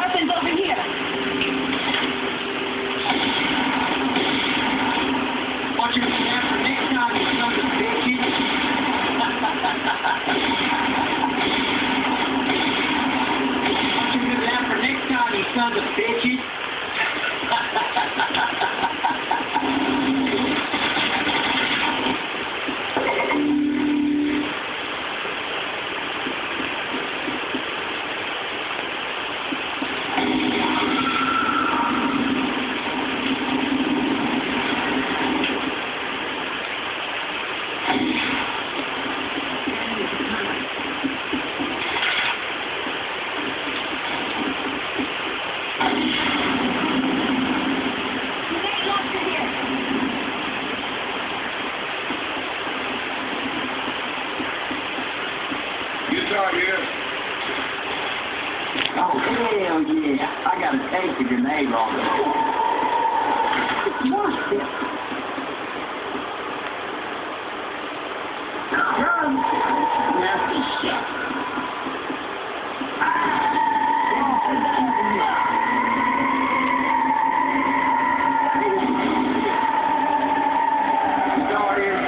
weapons over here. Watch your plan for next time, you son of bitches? what you plan for next time, you sons of bitches? Oh, hell yeah. I got a taste of grenade launcher. Come. Nothing shit. Guitar here.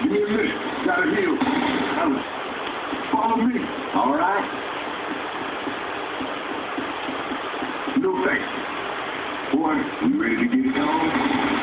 Give me a heal. Um, follow me. All right. No thanks. Boy, ready to get it on?